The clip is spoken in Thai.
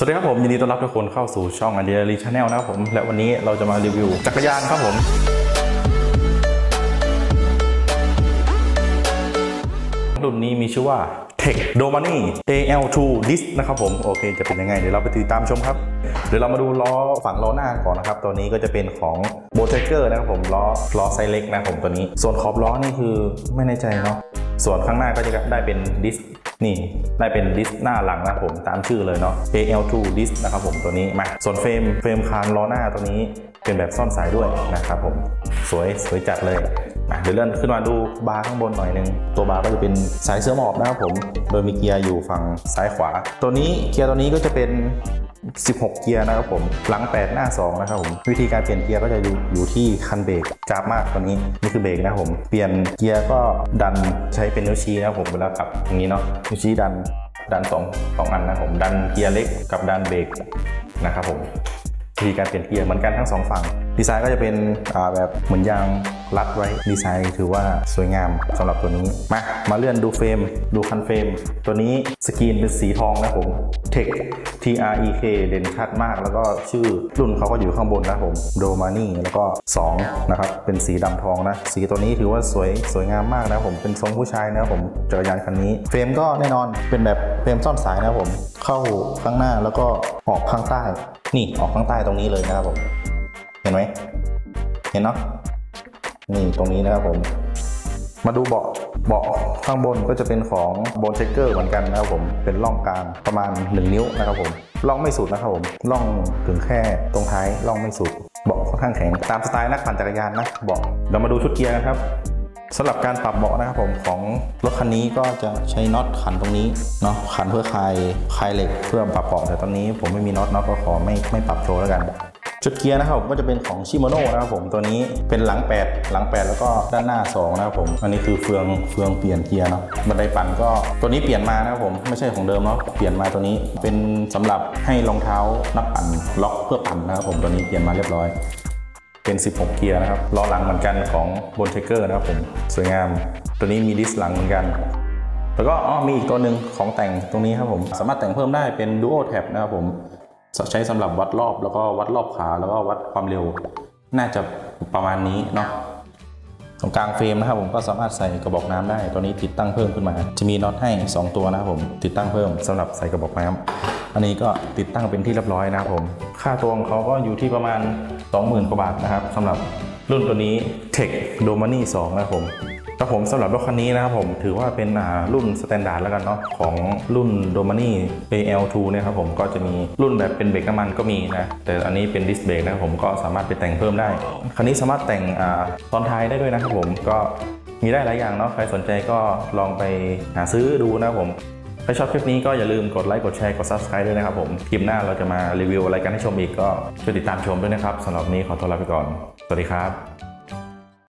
สวัสดีครับผม ยินดีต้อนรับทุกคนเข้าสู่ช่อง a n d i r y Channel นะครับผม และวันนี้เราจะมารีวิวจักรยานครับผมรุ่นนี้มีชื่อว่า Tech Domani AL2 Disc นะครับผม โอเค จะเป็นยังไง เดี๋ยวเราไปติดตามชมครับ เดี๋ยวเรามาดูล้อฝั่งล้อหน้าก่อนนะครับ ตัวนี้ก็จะเป็นของ b o t e k e r นะครับผมล้อล้อไซเล็กนะครับผมตัวนี้ ส่วนขอบล้อนี่คือไม่แน่ใจเนาะส่วนข้างหน้าก็จะได้เป็นdisc นี่ได้เป็น disc หน้าหลังนะผมตามชื่อเลยเนาะ AL2 ดิสนะครับผมตัวนี้มาส่วนเฟรมเฟรมคานล้อหน้าตัวนี้เป็นแบบซ่อนสายด้วยนะครับผมสวยสวยจัดเลยเดี๋ยวเลื่อนขึ้นมาดูบาร์ข้างบนหน่อยนึง ตัวบาร์ก็จะเป็นสายเสือหมอบนะครับผม โดยมีเกียร์อยู่ฝั่งซ้ายขวา ตัวนี้เกียร์ตัวนี้ก็จะเป็น 16 เกียร์นะครับผม หลัง 8 หน้า 2 นะครับผม วิธีการเปลี่ยนเกียร์ก็จะอยู่อยู่ที่คันเบรกจ้าบมากตัวนี้ นี่คือเบรกนะครับผม เปลี่ยนเกียร์ก็ดันใช้เป็นนิ้วชี้นะครับผมเวลาขับอย่างนี้เนาะ นิ้วชี้ดันดันสองสองอันนะครับผม ดันเกียร์เล็กกับดันเบรกนะครับผมวิธีการเปลี่ยนเกียร์เหมือนกันทั้งสองฝั่ง ดีไซน์ก็จะเป็นแบบเหมือนยาง รัดไว้ดีไซน์ถือว่าสวยงามสำหรับตัวนี้ มามาเลื่อนดูเฟรม ดูคันเฟรม ตัวนี้สกรีนเป็นสีทองนะผม Trek T R E K เด่นชัดมาก แล้วก็ชื่อรุ่นเขาก็อยู่ข้างบนนะผมโดมานี่แล้วก็ 2 นะครับ เป็นสีดำทองนะ สีตัวนี้ถือว่าสวยสวยงามมากนะผมเป็นทรงผู้ชายนะผมจักรยานคันนี้ เฟรมก็แน่นอนเป็นแบบเฟรมซ่อนสายนะผมเข้าข้างหน้าแล้วก็ออกข้างใต้ นี่ออกข้างใต้ตรงนี้เลยนะครับผม เห็นไหมเห็นเนาะ นี่ตรงนี้นะครับผม มาดูเบาะเบาะข้างบนก็จะเป็นของโบนเชคเกอร์เหมือนกันนะครับผมเป็นร่องกลางประมาณ 1 นิ้วนะครับผมร่องไม่สุดนะครับผมร่องถึงแค่ตรงท้ายร่องไม่สุดเบาะค่อนข้างแข็งตามสไตล์นักปั่นจักรยานนะเบาะเรามาดูชุดเกียร์กันครับสำหรับการปรับเบาะนะครับผมของรถคันนี้ก็จะใช้น็อตขันตรงนี้เนาะขันเพื่อคลายคลายเหล็กเพื่อปรับเบาะแต่ตอนนี้ผมไม่มีน็อตเนาะก็ขอไม่ไม่ปรับโชว์แล้วกัน ชุดเกียร์นะครับผมก็จะเป็นของ Shimano นะครับผมตัวนี้เป็นหลัง 8 หลัง 8 แล้วก็ด้านหน้า 2 นะครับผม อันนี้คือเฟืองเฟืองเปลี่ยนเกียร์เนาะบันไดปั่นก็ตัวนี้เปลี่ยนมานะครับผมไม่ใช่ของเดิมเนาะเปลี่ยนมาตัวนี้เป็นสำหรับให้รองเท้านักปั่นล็อกเพื่อปั่นนะครับผมตัวนี้เปลี่ยนมาเรียบร้อยเป็น 16 เกียร์นะครับล้อหลังเหมือนกันของ Bontrager นะครับผมสวยงาม ตัวนี้มี disc หลังเหมือนกันแล้วก็อ๋อมีอีกตัวหนึ่งของแต่งตรงนี้ครับผมสามารถแต่งเพิ่มได้เป็น DuoTrap นะครับผม ใช้สำหรับวัดรอบแล้วก็วัดรอบขาแล้วก็วัดความเร็ว น่าจะประมาณนี้เนาะตรงกลางเฟรมนะครับผมก็สามารถใส่กระบอกน้ำได้ ตัวนี้ติดตั้งเพิ่มขึ้นมา จะมีน็อตให้ 2 ตัวนะครับผมติดตั้งเพิ่มสำหรับใส่กระบอกน้ำอันนี้ก็ติดตั้งเป็นที่เรียบร้อยนะครับผม ค่าตัวของเขาก็อยู่ที่ประมาณ 20,000กว่าบาทนะครับสำหรับ รุ่นตัวนี้ Tech Domani 2นะครับผมครับผมสำหรับรถคันนี้นะครับผมถือว่าเป็นรุ่น standard แล้วกันเนาะของรุ่น Domane AL2 เนี่ยครับผมก็จะมีรุ่นแบบเป็นเบรกน้ำมันก็มีนะ แต่อันนี้เป็น disc brake นะครับผมก็สามารถไปแต่งเพิ่มได้ คันนี้สามารถแต่งตอนท้ายได้ด้วยนะครับผมก็มีได้หลายอย่างเนาะใครสนใจก็ลองไปหาซื้อดูนะครับผม ถ้าชอบคลิปนี้ก็อย่าลืมกดไลค์กดแชร์กด subscribe ด้วยนะครับผมคลิปหน้าเราจะมารีวิวอะไรกันให้ชมอีกก็ช่วยติดตามชมด้วยนะครับสำหรับนี้ขอตัวลาไปก่อน สวัสดีครับ